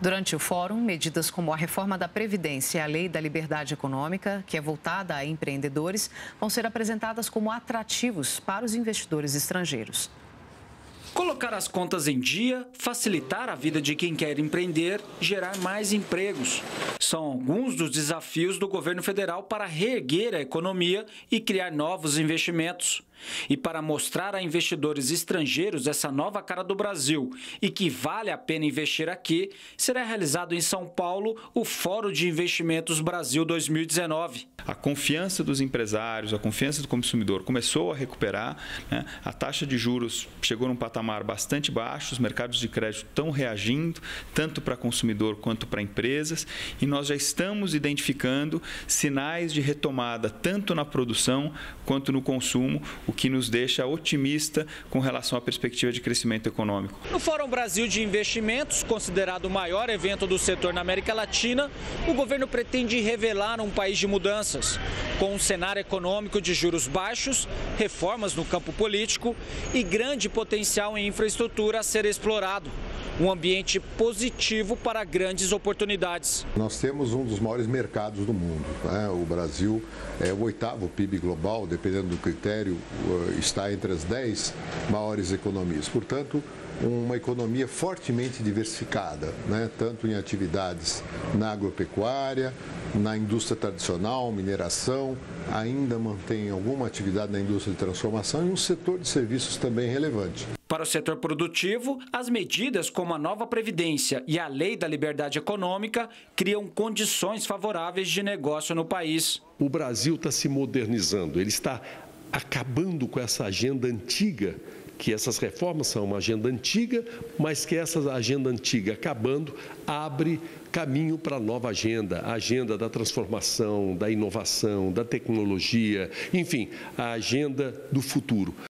Durante o fórum, medidas como a reforma da Previdência e a Lei da Liberdade Econômica, que é voltada a empreendedores, vão ser apresentadas como atrativos para os investidores estrangeiros. Colocar as contas em dia, facilitar a vida de quem quer empreender, gerar mais empregos. São alguns dos desafios do governo federal para reerguer a economia e criar novos investimentos. E para mostrar a investidores estrangeiros essa nova cara do Brasil e que vale a pena investir aqui, será realizado em São Paulo o Fórum de Investimentos Brasil 2019. A confiança dos empresários, a confiança do consumidor começou a recuperar, né? a taxa de juros chegou num patamar bastante baixo, os mercados de crédito estão reagindo, tanto para consumidor quanto para empresas, e nós já estamos identificando sinais de retomada tanto na produção quanto no consumo, o que nos deixa otimista com relação à perspectiva de crescimento econômico. No Fórum Brasil de Investimentos, considerado o maior evento do setor na América Latina, o governo pretende revelar um país de mudanças, com um cenário econômico de juros baixos, reformas no campo político e grande potencial em infraestrutura a ser explorado um ambiente positivo para grandes oportunidades. Nós temos um dos maiores mercados do mundo. Né? O Brasil é o oitavo PIB global, dependendo do critério, uh, está entre as dez maiores economias. Portanto, uma economia fortemente diversificada, né? tanto em atividades na agropecuária, na indústria tradicional, mineração, ainda mantém alguma atividade na indústria de transformação e um setor de serviços também relevante. Para o setor produtivo, as medidas como a nova Previdência e a Lei da Liberdade Econômica criam condições favoráveis de negócio no país. O Brasil está se modernizando, ele está acabando com essa agenda antiga que essas reformas são uma agenda antiga, mas que essa agenda antiga acabando abre caminho para a nova agenda, a agenda da transformação, da inovação, da tecnologia, enfim, a agenda do futuro.